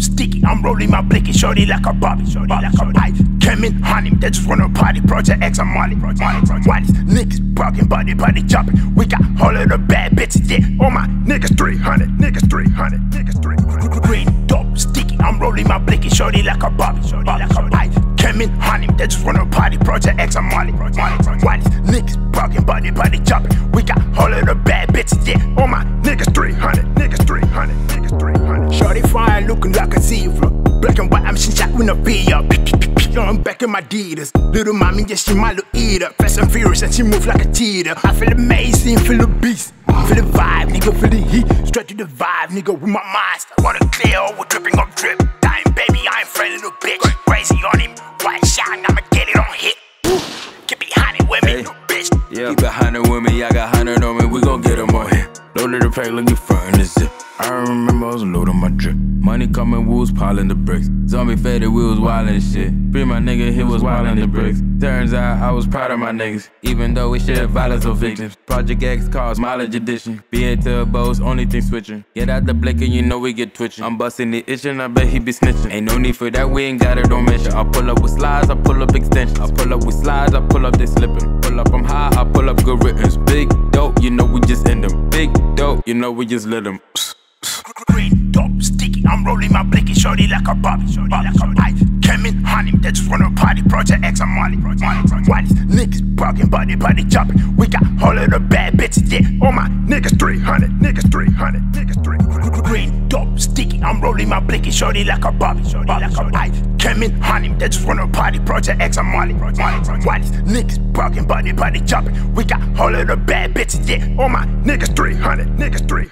Sticky. I'm rolling my blicky, shorty like a Bobby, shorty like a pipe. Came in, honey, they just wanna party. Project X, I'm Molly. Molly, Molly. Niggas barking, body, body jumping. We got all of the bad bitches, yeah. All my niggas 300, niggas 300, niggas 300. Green, dope, sticky. I'm rolling my blicky, shorty like a Bobby, shorty like a pipe. Came in, honey, they just wanna party. Project X, I'm Molly. Molly, Molly. Niggas barking, body, body jumping. We got all of the bad shot with a V up. I'm back in my Adidas. Little mommy, yeah, she my little eater. Fast and furious, and she move like a cheetah. I feel amazing, feel the beast. Feel the vibe, nigga, feel the heat. Straight to the vibe, nigga, with my monster. Wanna clear, we're dripping up drip. Dying, baby, I ain't friendly, little bitch. Crazy on him, white shine, I'ma get it on hit. Keep behind it with me, Hey. little bitch. Yeah, keep behind it with me, I got hundred on me, we gon' get them on here. Loaded the pack, looking front in the zip. I remember I was loading my drip. Money coming, we was piling the bricks. Zombie faded, we was wildin' shit. Free my nigga, he was wildin' the bricks. Turns out I was proud of my niggas, even though we shared violence on victims. Project X cause mileage edition. BA to a boast, only thing switching. Get out the blick and you know we get twitching. I'm busting the itching, I bet he be snitching. Ain't no need for that, we ain't got it on mission. I pull up with slides, I pull up extensions. I pull up with slides, I pull up they slipping. Pull up, I'm high, I pull up good riddance. Big dope, you know we just end them. Big dope, you know we just lit them. I'm rolling my blicky, shorty like a Bobby, shorty like a pipe. Came in, honey, they just wanna party. Project X, I'm Molly, Molly. Niggas barking, body, body jumping. We got all of the bad bitches, yeah. All my niggas 300, niggas 300, niggas 300. Green, dope, sticky. I'm rolling my blicky, shorty like a Bobby, shorty like a pipe. Came in, honey, they just wanna party. Project X, I'm Molly, Molly. Niggas barking, body, body jumping. We got all of the bad bitches, yeah. All my niggas 300, niggas 300, niggas 300.